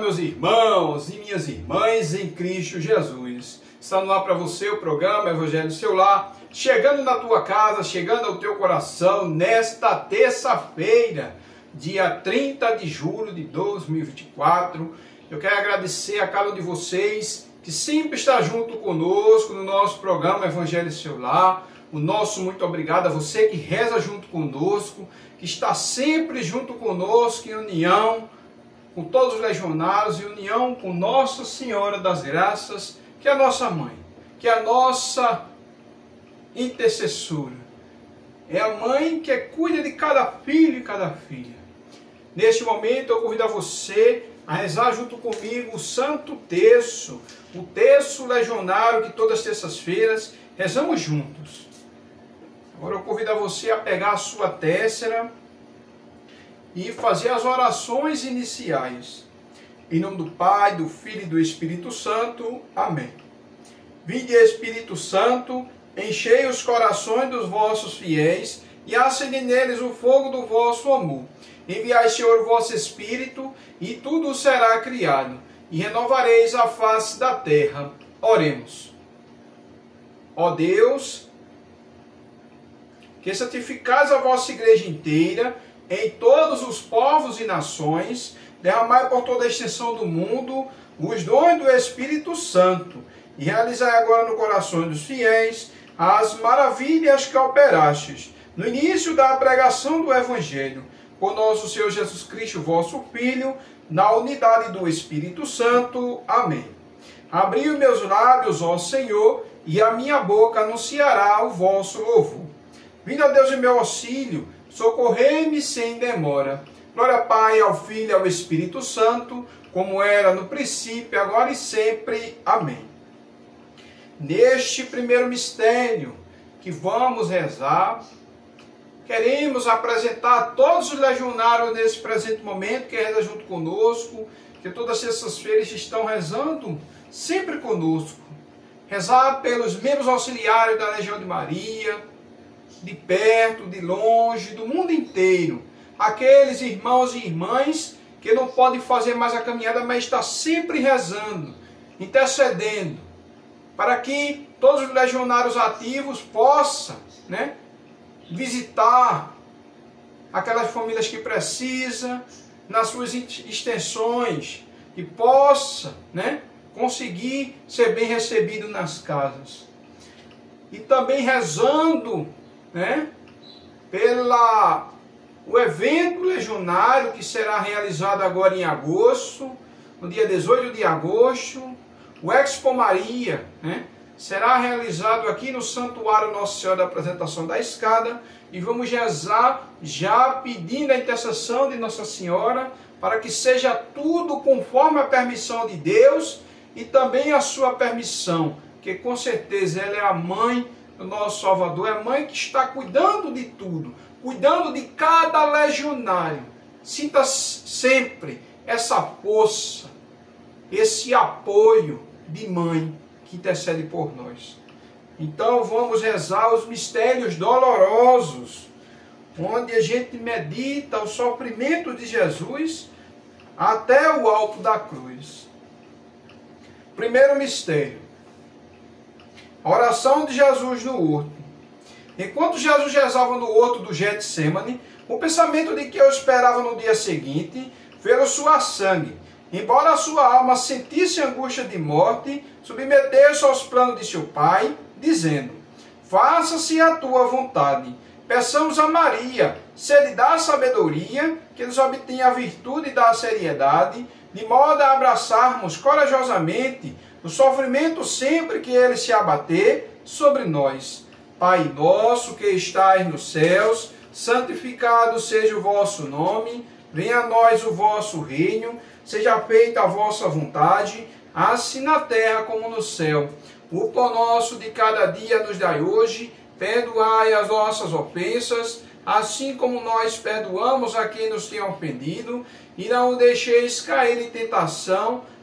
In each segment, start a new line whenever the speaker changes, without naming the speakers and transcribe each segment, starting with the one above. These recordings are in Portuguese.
meus irmãos e minhas irmãs em Cristo Jesus. Está no ar para você o programa Evangelho do Seu Lar, chegando na tua casa, chegando ao teu coração nesta terça-feira, dia 30 de julho de 2024. Eu quero agradecer a cada um de vocês que sempre está junto conosco no nosso programa Evangelho do Seu Lar. O nosso muito obrigado a você que reza junto conosco, que está sempre junto conosco em união com todos os legionários, em união com Nossa Senhora das Graças, que é a nossa mãe, que é a nossa intercessora. É a mãe que cuida de cada filho e cada filha. Neste momento eu convido a você a rezar junto comigo o Santo Terço, o Terço Legionário que todas as terças-feiras rezamos juntos. Agora eu convido a você a pegar a sua tessera e fazer as orações iniciais. Em nome do Pai, do Filho e do Espírito Santo. Amém. Vinde, Espírito Santo, enchei os corações dos vossos fiéis e acende neles o fogo do vosso amor. Enviai, Senhor, o vosso Espírito, e tudo será criado, e renovareis a face da terra. Oremos. Ó Deus, que santificais a vossa igreja inteira, em todos os povos e nações, derramai por toda a extensão do mundo os dons do Espírito Santo, e realizai agora no coração dos fiéis as maravilhas que operastes no início da pregação do Evangelho, por nosso Senhor Jesus Cristo, vosso Filho, na unidade do Espírito Santo. Amém. Abri os meus lábios, ó Senhor, e a minha boca anunciará o vosso louvor. Vindo a Deus em meu auxílio, socorrei-me sem demora. Glória ao Pai, ao Filho e ao Espírito Santo, como era no princípio, agora e sempre. Amém. Neste primeiro mistério que vamos rezar, queremos apresentar todos os legionários nesse presente momento que reza junto conosco, que todas essas feiras estão rezando sempre conosco. Rezar pelos membros auxiliares da Legião de Maria, de perto, de longe, do mundo inteiro. Aqueles irmãos e irmãs que não podem fazer mais a caminhada, mas está sempre rezando, intercedendo, para que todos os legionários ativos possam né, visitar aquelas famílias que precisam, nas suas extensões, e possa né, conseguir ser bem recebido nas casas. E também rezando né, pela o evento legionário que será realizado agora em agosto, no dia 18 de agosto, o Expo Maria, né, será realizado aqui no Santuário Nossa Senhora da Apresentação da Escada e vamos rezar já pedindo a intercessão de Nossa Senhora para que seja tudo conforme a permissão de Deus e também a sua permissão, que com certeza ela é a mãe o nosso Salvador, é mãe que está cuidando de tudo, cuidando de cada legionário. Sinta sempre essa força, esse apoio de mãe que intercede por nós. Então vamos rezar os mistérios dolorosos, onde a gente medita o sofrimento de Jesus até o alto da cruz. Primeiro mistério a oração de Jesus no horto. Enquanto Jesus rezava no horto do Getsemane, o pensamento de que eu esperava no dia seguinte fez suar sangue. Embora a sua alma sentisse angústia de morte, submeteu-se aos planos de seu pai, dizendo: Faça-se a tua vontade. Peçamos a Maria, se lhe dá sabedoria, que nos obtenha a virtude da seriedade, de modo a abraçarmos corajosamente o sofrimento sempre que ele se abater sobre nós. Pai nosso que estais nos céus, santificado seja o vosso nome, venha a nós o vosso reino, seja feita a vossa vontade, assim na terra como no céu. O pão nosso de cada dia nos dai hoje, perdoai as nossas ofensas, assim como nós perdoamos a quem nos tem ofendido, e não deixeis cair em tentação,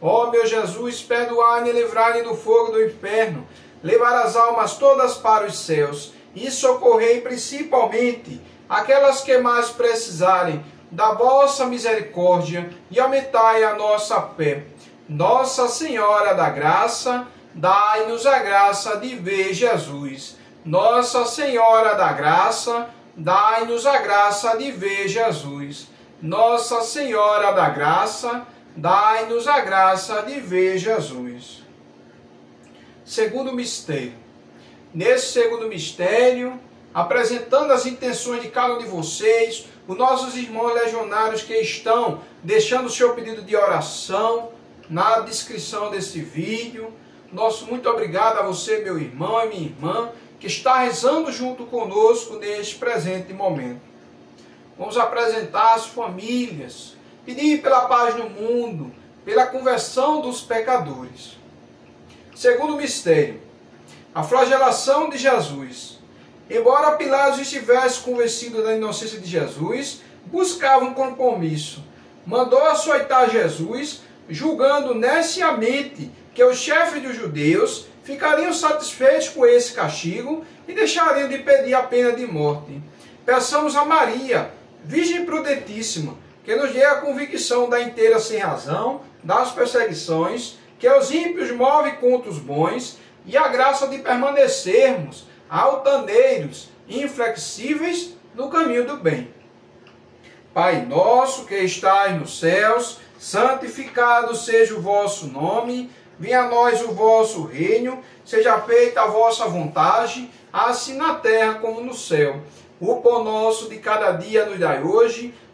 Ó meu Jesus, perdoai-me e livrai-me do fogo do inferno, levar as almas todas para os céus e socorrei principalmente aquelas que mais precisarem da vossa misericórdia e aumentai a nossa fé. Nossa Senhora da Graça, dai-nos a graça de ver Jesus. Nossa Senhora da Graça, dai-nos a graça de ver Jesus. Nossa Senhora da Graça, dai-nos a graça de ver Jesus. Segundo mistério. Nesse segundo mistério, apresentando as intenções de cada um de vocês, os nossos irmãos legionários que estão deixando o seu pedido de oração na descrição desse vídeo. Nosso muito obrigado a você, meu irmão e minha irmã, que está rezando junto conosco neste presente momento. Vamos apresentar as famílias, pedir pela paz no mundo, pela conversão dos pecadores. Segundo mistério, a flagelação de Jesus. Embora Pilatos estivesse convencido da inocência de Jesus, buscava um compromisso. Mandou açoitar Jesus, julgando neciamente que os chefes dos judeus ficariam satisfeitos com esse castigo e deixariam de pedir a pena de morte. Peçamos a Maria, Virgem prudentíssima, que nos dê a convicção da inteira sem razão, das perseguições, que os ímpios movem contra os bons, e a graça de permanecermos altaneiros, inflexíveis no caminho do bem. Pai nosso que estais nos céus, santificado seja o vosso nome, venha a nós o vosso reino, seja feita a vossa vontade, assim na terra como no céu. O pão nosso de cada dia nos dai hoje,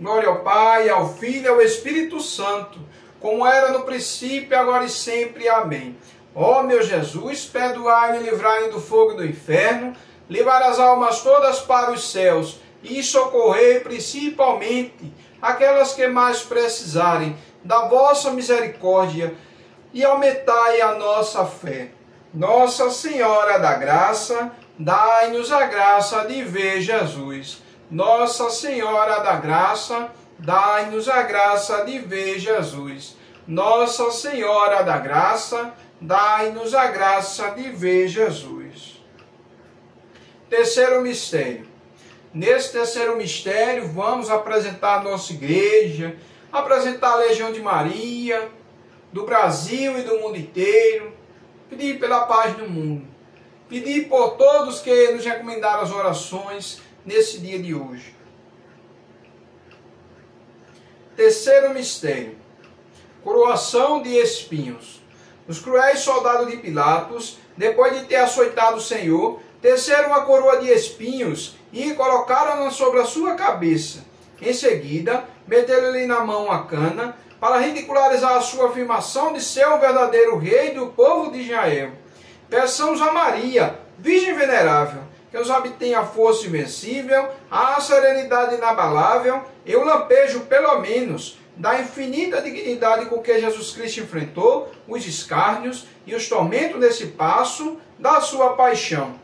Glória ao Pai, ao Filho e ao Espírito Santo, como era no princípio, agora e sempre. Amém. Ó meu Jesus, perdoai-me e livrai-me do fogo do inferno levar as almas todas para os céus e socorrer principalmente aquelas que mais precisarem da vossa misericórdia e aumentai a nossa fé. Nossa Senhora da Graça, dai-nos a graça de ver Jesus. Nossa Senhora da Graça, dai-nos a graça de ver Jesus. Nossa Senhora da Graça, dai-nos a graça de ver Jesus. Terceiro mistério. Nesse terceiro mistério, vamos apresentar a nossa igreja, apresentar a Legião de Maria, do Brasil e do mundo inteiro, pedir pela paz no mundo, pedir por todos que nos recomendaram as orações nesse dia de hoje. Terceiro mistério: coroação de espinhos. Os cruéis soldados de Pilatos, depois de ter açoitado o Senhor, teceram uma coroa de espinhos e colocaram-na sobre a sua cabeça. Em seguida, meteram-lhe na mão a cana para ridicularizar a sua afirmação de ser o verdadeiro rei do povo de Israel. Peçamos a Maria, Virgem Venerável, que os obtenha a força invencível, a serenidade inabalável e o lampejo, pelo menos, da infinita dignidade com que Jesus Cristo enfrentou os escárnios e os tormentos nesse passo da sua paixão.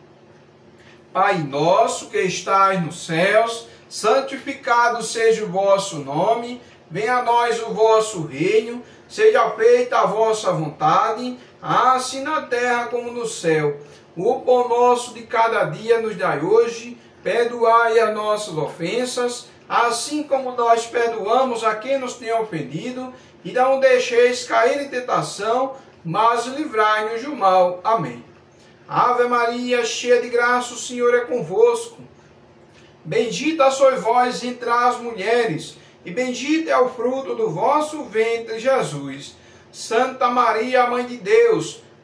Pai nosso que estais nos céus, santificado seja o vosso nome, venha a nós o vosso reino, seja feita a vossa vontade, assim na terra como no céu. O pão nosso de cada dia nos dai hoje, perdoai as nossas ofensas, assim como nós perdoamos a quem nos tem ofendido, e não deixeis cair em tentação, mas livrai-nos do mal. Amém. Ave Maria, cheia de graça, o Senhor é convosco. Bendita sois vós entre as mulheres, e bendito é o fruto do vosso ventre, Jesus. Santa Maria, Mãe de Deus,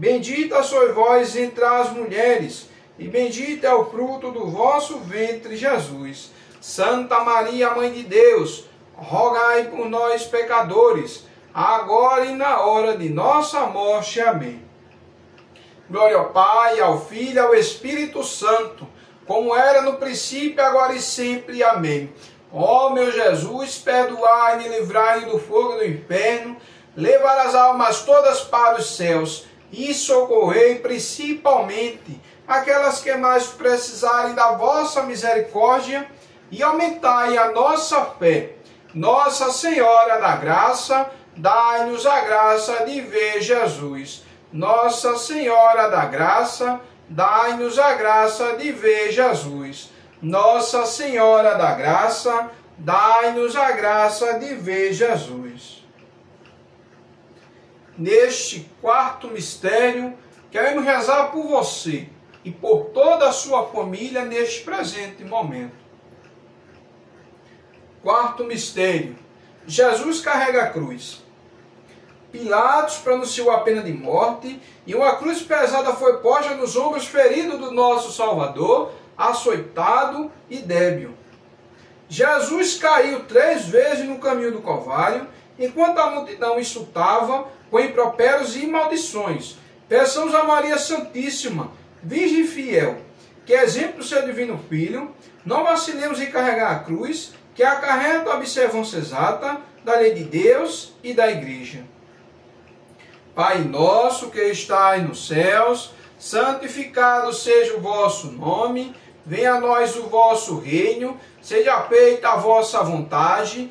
Bendita sois vós entre as mulheres, e bendito é o fruto do vosso ventre, Jesus. Santa Maria, Mãe de Deus, rogai por nós, pecadores, agora e na hora de nossa morte. Amém. Glória ao Pai, ao Filho e ao Espírito Santo, como era no princípio, agora e sempre. Amém. Ó meu Jesus, perdoai-me livrai-me do fogo do inferno, levar as almas todas para os céus e socorrei principalmente aquelas que mais precisarem da vossa misericórdia e aumentai a nossa fé. Nossa Senhora da Graça, dai-nos a graça de ver Jesus. Nossa Senhora da Graça, dai-nos a graça de ver Jesus. Nossa Senhora da Graça, dai-nos a graça de ver Jesus. Neste quarto mistério, queremos rezar por você e por toda a sua família neste presente momento. Quarto mistério: Jesus carrega a cruz. Pilatos pronunciou a pena de morte e uma cruz pesada foi posta nos ombros feridos do nosso Salvador, açoitado e débil. Jesus caiu três vezes no caminho do Calvário, enquanto a multidão insultava com impropérios e maldições. Peçamos a Maria Santíssima, Virgem fiel, que exemplo do seu divino Filho, não vacilemos em carregar a cruz, que acarreta a observância exata da lei de Deus e da Igreja. Pai nosso que estais nos céus, santificado seja o vosso nome, venha a nós o vosso reino, seja feita a vossa vontade,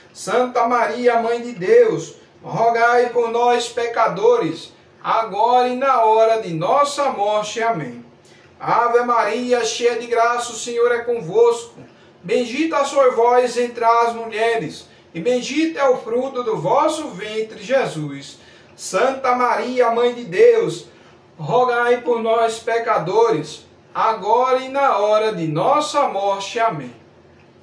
Santa Maria, Mãe de Deus, rogai por nós, pecadores, agora e na hora de nossa morte. Amém. Ave Maria, cheia de graça, o Senhor é convosco. Bendita sois vós entre as mulheres, e bendito é o fruto do vosso ventre, Jesus. Santa Maria, Mãe de Deus, rogai por nós, pecadores, agora e na hora de nossa morte. Amém.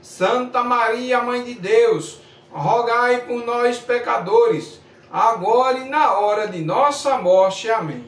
Santa Maria, Mãe de Deus, rogai por nós, pecadores, agora e na hora de nossa morte. Amém.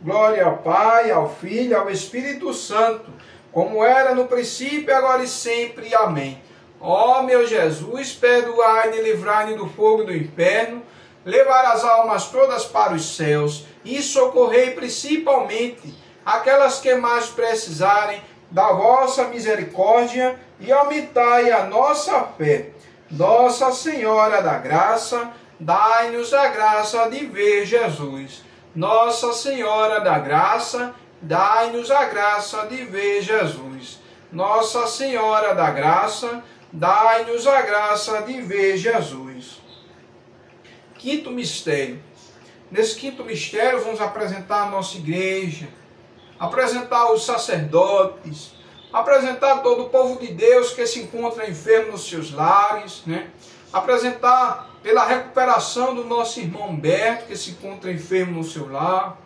Glória ao Pai, ao Filho ao Espírito Santo, como era no princípio, agora e sempre. Amém. Ó meu Jesus, perdoai-me e livrai-me do fogo do inferno, levar as almas todas para os céus e socorrei principalmente aquelas que mais precisarem da vossa misericórdia e aumentai a nossa fé. Nossa Senhora da Graça, dai-nos a graça de ver Jesus. Nossa Senhora da Graça, dai-nos a graça de ver Jesus. Nossa Senhora da Graça, dai-nos a graça de ver Jesus. Quinto mistério. Nesse quinto mistério, vamos apresentar a nossa igreja, apresentar os sacerdotes, apresentar todo o povo de Deus que se encontra enfermo nos seus lares, né? apresentar pela recuperação do nosso irmão Humberto, que se encontra enfermo no seu lar.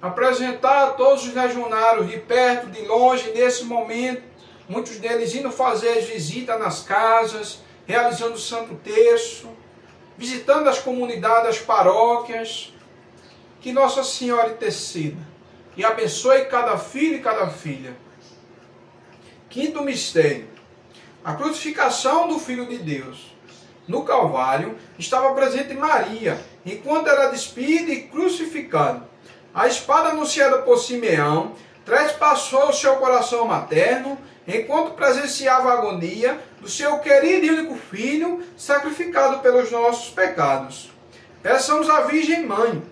Apresentar a todos os legionários de perto, de longe, nesse momento, muitos deles indo fazer visita nas casas, realizando o Santo Terço, visitando as comunidades, as paróquias. Que Nossa Senhora interceda e abençoe cada filho e cada filha. Quinto mistério: a crucificação do Filho de Deus. No Calvário estava presente Maria, enquanto era despida e crucificado. A espada anunciada por Simeão trespassou seu coração materno enquanto presenciava a agonia do seu querido e único filho sacrificado pelos nossos pecados. Peçamos à Virgem Mãe,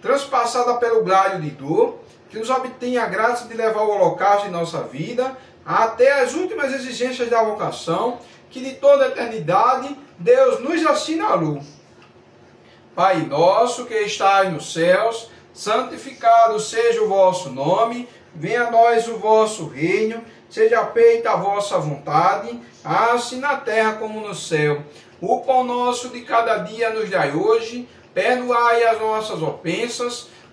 transpassada pelo glório de dor, que nos obtenha a graça de levar o holocausto em nossa vida até as últimas exigências da vocação, que de toda a eternidade Deus nos assinalou. Pai nosso que estais nos céus, santificado seja o vosso nome, venha a nós o vosso reino, seja feita a vossa vontade, assim na terra como no céu. O pão nosso de cada dia nos dai hoje, perdoai as nossas ofensas,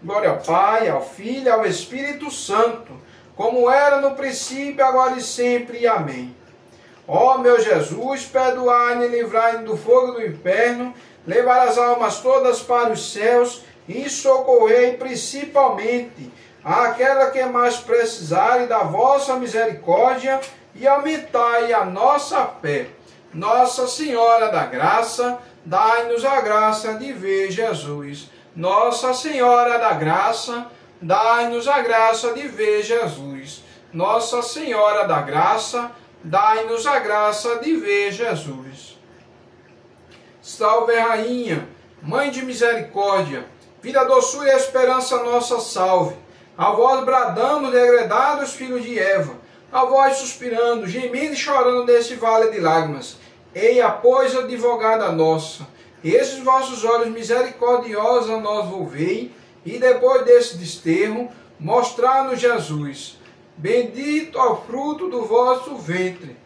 Glória ao Pai, ao Filho e ao Espírito Santo, como era no princípio, agora e sempre. Amém. Ó meu Jesus, perdoai-me e livrai-me do fogo do inferno, levar as almas todas para os céus e socorrei principalmente aquela que mais precisar da vossa misericórdia e aumentai a nossa fé. Nossa Senhora da Graça, dai-nos a graça de ver Jesus. Nossa Senhora da Graça, dai-nos a graça de ver Jesus. Nossa Senhora da Graça, dai-nos a graça de ver Jesus. Salve, Rainha, Mãe de misericórdia, vida, doçura e esperança nossa salve. A vós bradamos, degredados filhos de Eva, a vós suspirando, gemendo e chorando nesse vale de lágrimas. Eia, pois, advogada nossa, esses vossos olhos misericordiosos a nós volvei, e depois desse desterro, mostrar-nos Jesus. Bendito ao fruto do vosso ventre.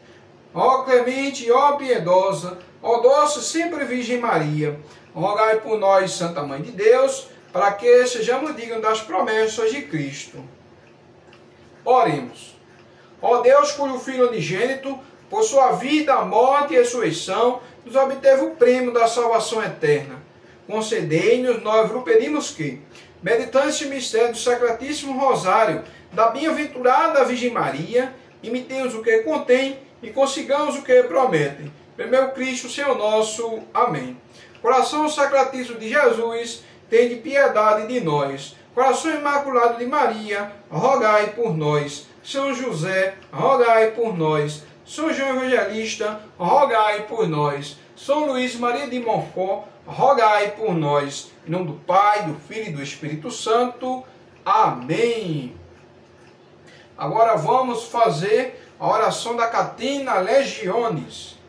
Ó clemente, ó piedosa, ó doce sempre Virgem Maria, rogai por nós, Santa Mãe de Deus, para que sejamos dignos das promessas de Cristo. Oremos. Ó Deus, cujo Filho unigênito, por sua vida, morte e ressurreição, nos obteve o prêmio da salvação eterna. Concedei-nos, nós vos pedimos que, meditando este mistério do Sacratíssimo Rosário, da bem-aventurada Virgem Maria, imitemos o que contém e consigamos o que promete. Primeiro Cristo, Senhor nosso. Amém. Coração Sacratíssimo de Jesus, de piedade de nós. Coração Imaculado de Maria, rogai por nós. São José, rogai por nós. São João Evangelista, rogai por nós. São Luís Maria de Montfort, rogai por nós. Em nome do Pai, do Filho e do Espírito Santo. Amém. Agora vamos fazer a oração da Catina Legiones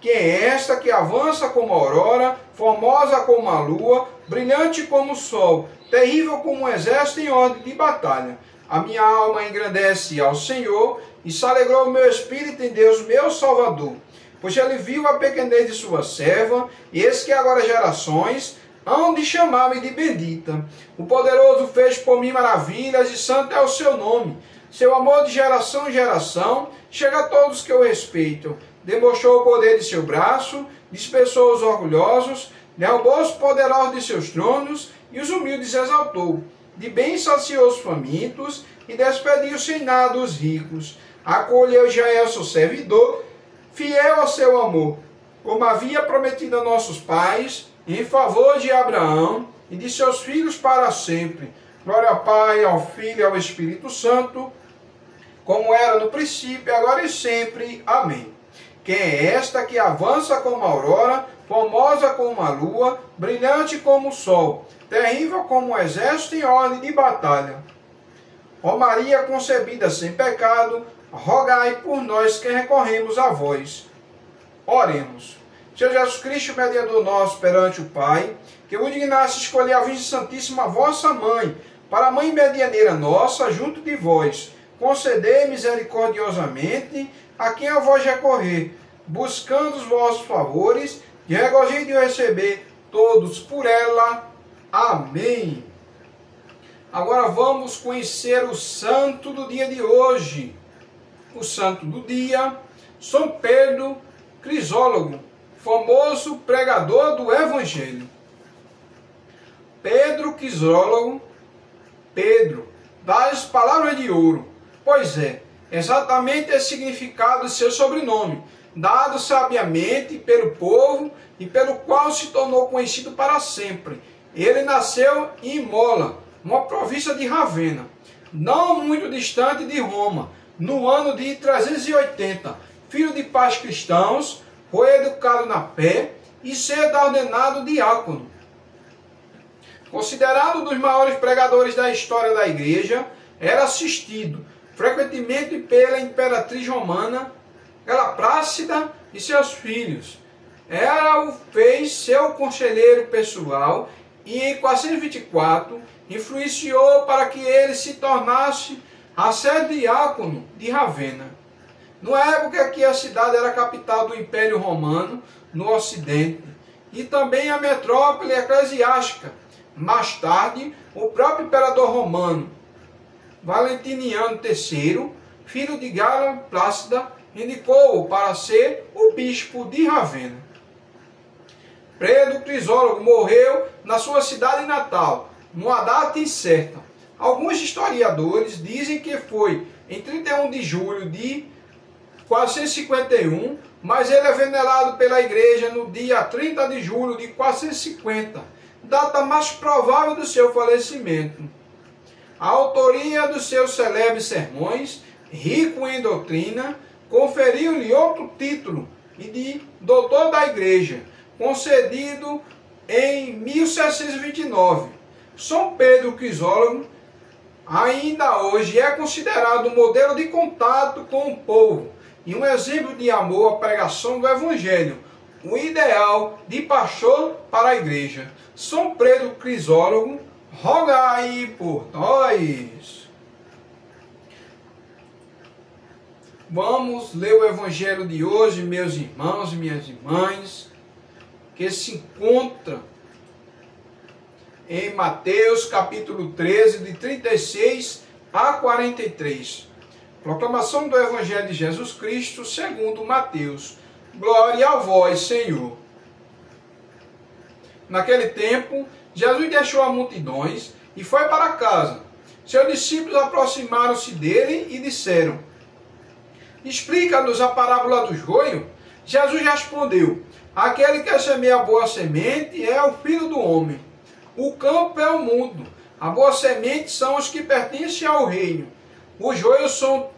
que é esta que avança como a aurora, formosa como a lua, brilhante como o sol, terrível como um exército em ordem de batalha. A minha alma engrandece ao Senhor e se alegrou o meu espírito em Deus, meu Salvador. Pois ele viu a pequenez de sua serva, e eis que agora gerações hão de chamar-me de bendita. O poderoso fez por mim maravilhas, e santo é o seu nome. Seu amor de geração em geração chega a todos que o respeitam demonstrou o poder de seu braço, dispersou os orgulhosos, derrubou os poderosos de seus tronos e os humildes exaltou. De bem saciou os famintos e despediu sem nada os ricos. Acolheu Israel seu servidor, fiel ao seu amor, como havia prometido a nossos pais, em favor de Abraão e de seus filhos para sempre. Glória ao Pai, ao Filho e ao Espírito Santo, como era no princípio, agora e sempre. Amém. Quem é esta que avança como a aurora, formosa como a lua, brilhante como o sol, terrível como um exército em ordem de batalha? Ó Maria concebida sem pecado, rogai por nós que recorremos a vós. Oremos. Senhor Jesus Cristo, mediador nosso perante o Pai, que o dignasse escolher a Virgem Santíssima, vossa mãe, para a mãe medianeira nossa, junto de vós. Concedei misericordiosamente a quem a vós recorrer, buscando os vossos favores, e regozijo de receber todos por ela. Amém. Agora vamos conhecer o santo do dia de hoje. O santo do dia, São Pedro Crisólogo, famoso pregador do Evangelho. Pedro Crisólogo, Pedro, das palavras de ouro. Pois é, exatamente esse significado de seu sobrenome, dado sabiamente pelo povo e pelo qual se tornou conhecido para sempre. Ele nasceu em Mola, uma província de Ravenna, não muito distante de Roma, no ano de 380. Filho de pais cristãos, foi educado na fé e cedo ordenado diácono. Considerado um dos maiores pregadores da história da igreja, era assistido frequentemente pela imperatriz romana, pela Plácida e seus filhos. Ela o fez seu conselheiro pessoal e em 424 influenciou para que ele se tornasse diácono de Ravenna. Na época que a cidade era capital do Império Romano no Ocidente e também a metrópole eclesiástica. Mais tarde, o próprio imperador romano Valentiniano III, filho de Gala Plácida, indicou-o para ser o bispo de Ravenna. Pedro Crisólogo morreu na sua cidade natal, numa data incerta. Alguns historiadores dizem que foi em 31 de julho de 451, mas ele é venerado pela igreja no dia 30 de julho de 450, data mais provável do seu falecimento. A autoria dos seus celebres sermões, rico em doutrina, conferiu-lhe outro título de doutor da igreja, concedido em 1729. São Pedro Crisólogo ainda hoje é considerado um modelo de contato com o povo e um exemplo de amor à pregação do Evangelho, um ideal de pastor para a igreja. São Pedro Crisólogo, rogai por nós. Vamos ler o Evangelho de hoje, meus irmãos e minhas irmãs que se encontra em Mateus capítulo 13, de 36 a 43. Proclamação do Evangelho de Jesus Cristo segundo Mateus. Glória a vós, Senhor. Naquele tempo, Jesus deixou a multidões e foi para casa. Seus discípulos aproximaram-se dele e disseram: Explica-nos a parábola do joio. Jesus respondeu: Aquele que semeia a boa semente é o filho do homem. O campo é o mundo. A boa semente são os que pertencem ao reino. Os joios são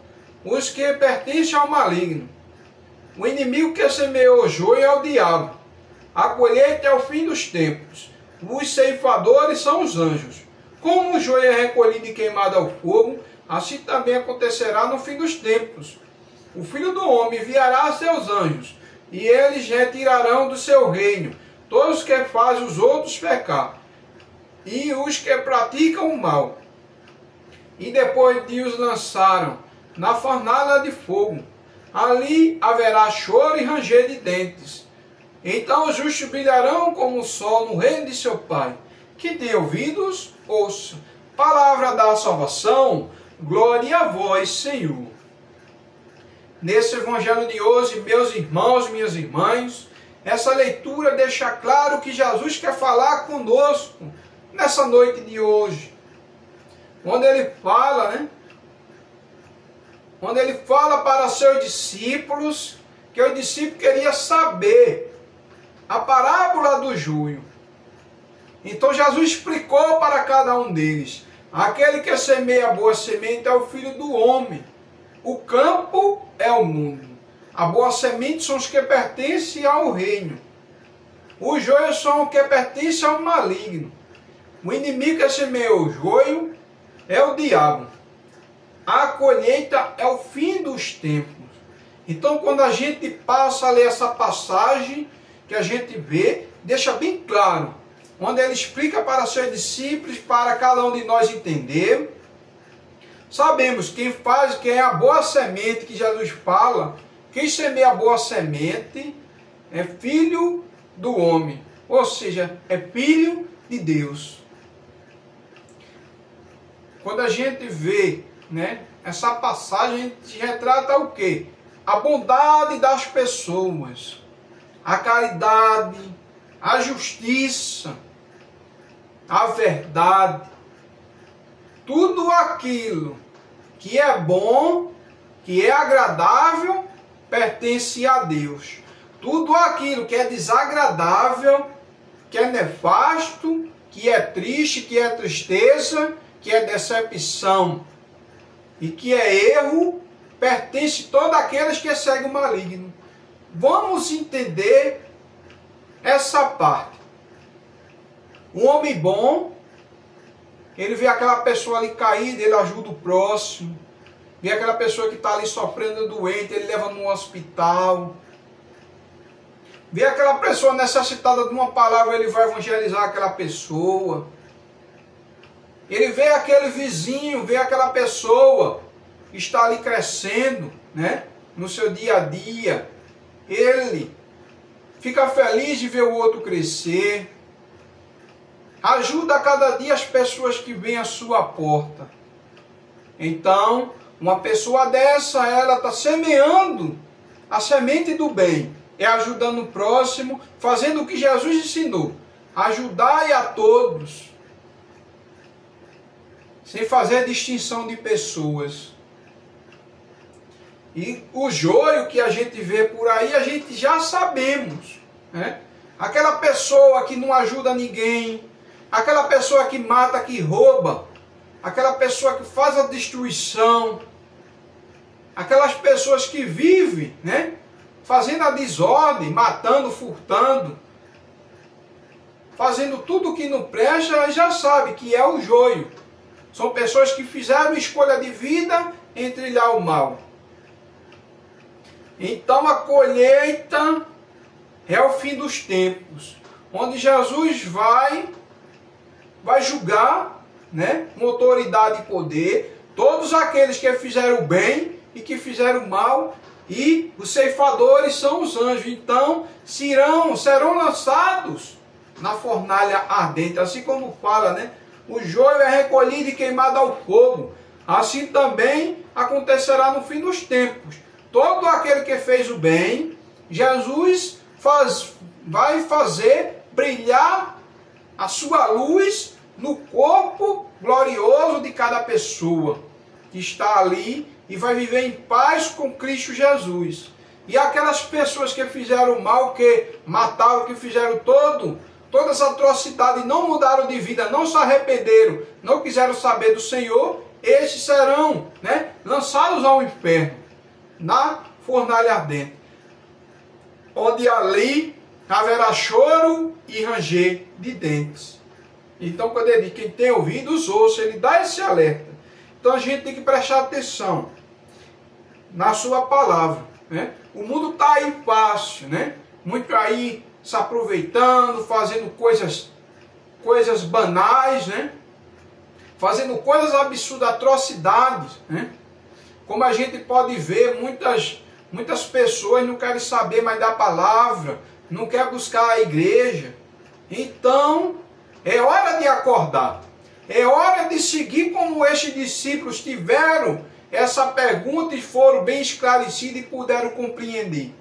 os que pertencem ao maligno. O inimigo que semeou o joio é o diabo. A colheita é o fim dos tempos. Os ceifadores são os anjos. Como o joio é recolhido e queimado ao fogo, assim também acontecerá no fim dos tempos. O filho do homem enviará seus anjos e eles retirarão do seu reino todos os que fazem os outros pecar, e os que praticam o mal. E depois de os lançaram na fornalha de fogo, ali haverá choro e ranger de dentes. Então os justos brilharão como o sol no reino de seu Pai. Que tem ouvidos, ouça. Palavra da salvação, glória a vós, Senhor. Nesse evangelho de hoje, meus irmãos, minhas irmãs, essa leitura deixa claro que Jesus quer falar conosco nessa noite de hoje. Onde ele fala, né? Onde ele fala para seus discípulos que o discípulo queria saber a parábola do junho. Então Jesus explicou para cada um deles: aquele que semeia a boa semente é o filho do homem. O campo é o mundo. A boa semente são os que pertencem ao reino. Os joios são os que pertencem ao maligno. O inimigo que semeou o joio é o diabo. A colheita é o fim dos tempos. Então, quando a gente passa a ler essa passagem, que a gente vê, deixa bem claro, onde ele explica para seus discípulos, para cada um de nós entender, Sabemos quem faz, quem é a boa semente que Jesus fala, quem semeia a boa semente é filho do homem, ou seja, é filho de Deus. Quando a gente vê né, essa passagem, a gente retrata o quê? A bondade das pessoas, a caridade, a justiça, a verdade, tudo aquilo que é bom, que é agradável, pertence a Deus. Tudo aquilo que é desagradável, que é nefasto, que é triste, que é tristeza, que é decepção e que é erro, pertence a todos aqueles que seguem o maligno. Vamos entender essa parte. Um homem bom ele vê aquela pessoa ali caída, ele ajuda o próximo. Vê aquela pessoa que está ali sofrendo doente, ele leva no hospital. Vê aquela pessoa necessitada de uma palavra, ele vai evangelizar aquela pessoa. Ele vê aquele vizinho, vê aquela pessoa que está ali crescendo, né? No seu dia a dia. Ele fica feliz de ver o outro crescer. Ajuda a cada dia as pessoas que vêm à sua porta. Então, uma pessoa dessa, ela está semeando a semente do bem. é ajudando o próximo, fazendo o que Jesus ensinou. Ajudai a todos, sem fazer distinção de pessoas. E o joio que a gente vê por aí, a gente já sabemos. Né? Aquela pessoa que não ajuda ninguém, aquela pessoa que mata, que rouba, aquela pessoa que faz a destruição, aquelas pessoas que vivem, né? Fazendo a desordem, matando, furtando, fazendo tudo que não presta, já sabe que é o joio. São pessoas que fizeram escolha de vida em trilhar o mal. Então a colheita é o fim dos tempos, onde Jesus vai vai julgar, né, com autoridade e poder, todos aqueles que fizeram bem e que fizeram mal, e os ceifadores são os anjos. Então, serão, serão lançados na fornalha ardente, assim como fala, né? O joio é recolhido e queimado ao fogo. Assim também acontecerá no fim dos tempos. Todo aquele que fez o bem, Jesus faz, vai fazer brilhar a sua luz no corpo glorioso de cada pessoa que está ali e vai viver em paz com Cristo Jesus. E aquelas pessoas que fizeram mal, que mataram, que fizeram todo, toda essa atrocidade e não mudaram de vida, não se arrependeram, não quiseram saber do Senhor, esses serão né, lançados ao inferno, na fornalha ardente, onde ali haverá choro e ranger de dentes. Então, quando ele diz quem tem ouvidos, ouça, ele dá esse alerta. Então a gente tem que prestar atenção na sua palavra. Né? O mundo está aí fácil, né? Muito aí se aproveitando, fazendo coisas, coisas banais, né? Fazendo coisas absurdas, atrocidades, né? Como a gente pode ver, muitas, muitas pessoas não querem saber mais da palavra, não querem buscar a igreja. Então, é hora de acordar. É hora de seguir como estes discípulos tiveram essa pergunta e foram bem esclarecidos e puderam compreender.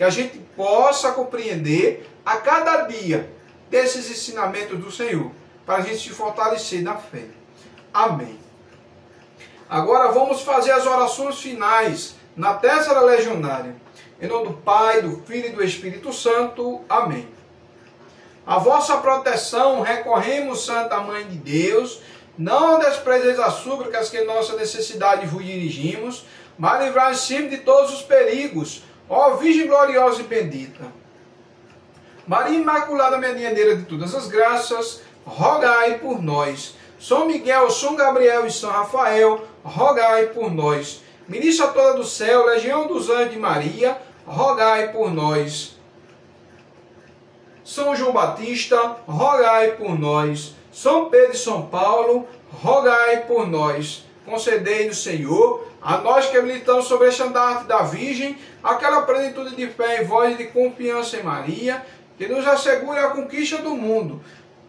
Que a gente possa compreender a cada dia desses ensinamentos do Senhor, para a gente se fortalecer na fé. Amém. Agora vamos fazer as orações finais na terceira legionária. Em nome do Pai, do Filho e do Espírito Santo. Amém. A vossa proteção recorremos, Santa Mãe de Deus. Não desprezeis as súplicas que em nossa necessidade vos dirigimos, mas livrai sempre de todos os perigos, ó Virgem gloriosa e bendita. Maria Imaculada, medianeira de todas as graças, rogai por nós. São Miguel, São Gabriel e São Rafael, rogai por nós. Ministra toda do céu, Legião dos Anjos de Maria, rogai por nós. São João Batista, rogai por nós. São Pedro e São Paulo, rogai por nós. Concedei no Senhor, a nós que militamos sobre este andarte da Virgem, aquela plenitude de fé e voz de confiança em Maria, que nos assegure a conquista do mundo.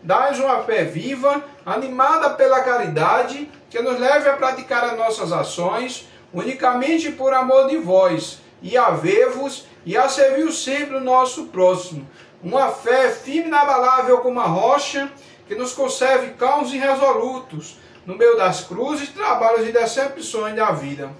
Dai-nos uma fé viva, animada pela caridade, que nos leve a praticar as nossas ações, unicamente por amor de vós, e a ver-vos e a servir sempre o nosso próximo uma fé firme e inabalável como a rocha, que nos conserve calmos e resolutos no meio das cruzes, trabalhos e decepções da vida.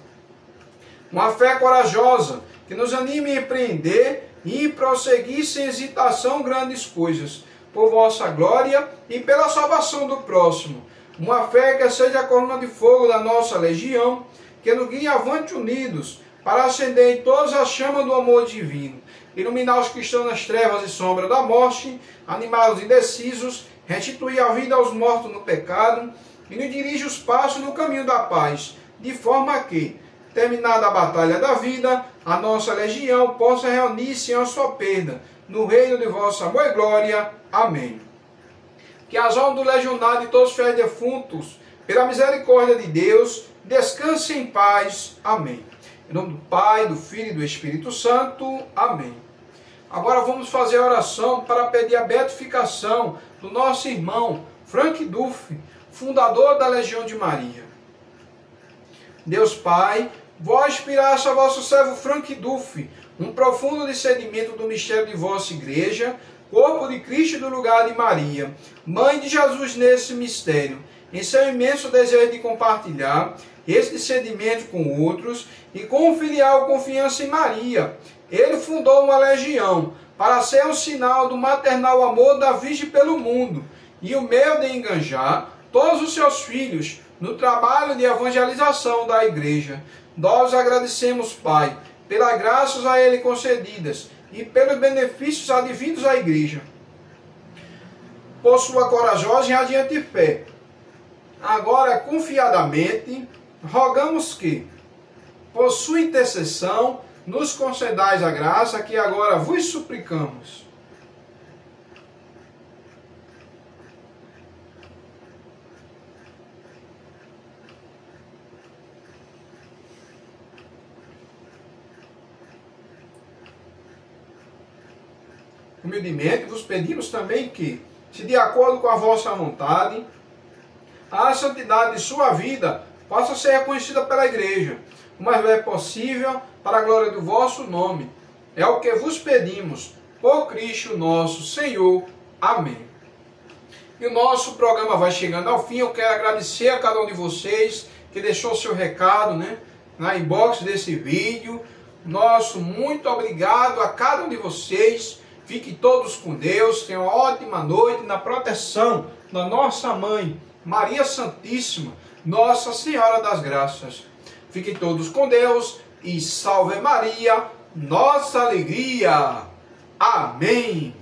Uma fé corajosa, que nos anime a empreender e prosseguir sem hesitação grandes coisas, por vossa glória e pela salvação do próximo. Uma fé que seja a coluna de fogo da nossa legião, que nos guie avante unidos, para acender em todas as chamas do amor divino iluminar os que estão nas trevas e sombra da morte, animar os indecisos, restituir a vida aos mortos no pecado, e nos dirige os passos no caminho da paz, de forma que, terminada a batalha da vida, a nossa legião possa reunir-se em sua perda, no reino de vossa amor e glória. Amém. Que as almas do legionário e todos os fiéis defuntos, pela misericórdia de Deus, descansem em paz. Amém. Em nome do Pai, do Filho e do Espírito Santo. Amém. Agora vamos fazer a oração para pedir a beatificação do nosso irmão Frank Duff, fundador da Legião de Maria. Deus Pai, vós inspiraste a vosso servo Frank Duff um profundo discernimento do mistério de vossa igreja, corpo de Cristo do lugar de Maria, mãe de Jesus nesse mistério, em seu imenso desejo de compartilhar esse discernimento com outros e com filial confiança em Maria. Ele fundou uma legião para ser um sinal do maternal amor da Virgem pelo mundo e o meio de enganjar todos os seus filhos no trabalho de evangelização da igreja. Nós agradecemos, Pai, pelas graças a Ele concedidas e pelos benefícios advindos à igreja. Por sua corajosa e radiante fé. Agora, confiadamente, rogamos que, por sua intercessão, nos concedais a graça que agora vos suplicamos. Humildemente vos pedimos também que, se de acordo com a vossa vontade, a santidade de sua vida possa ser reconhecida pela igreja, o mais breve possível, para a glória do vosso nome. É o que vos pedimos, por Cristo nosso Senhor. Amém. E o nosso programa vai chegando ao fim. Eu quero agradecer a cada um de vocês que deixou seu recado né, na inbox desse vídeo. Nosso muito obrigado a cada um de vocês. Fiquem todos com Deus. Tenham uma ótima noite na proteção da nossa mãe, Maria Santíssima, Nossa Senhora das Graças. Fiquem todos com Deus e salve Maria, nossa alegria. Amém.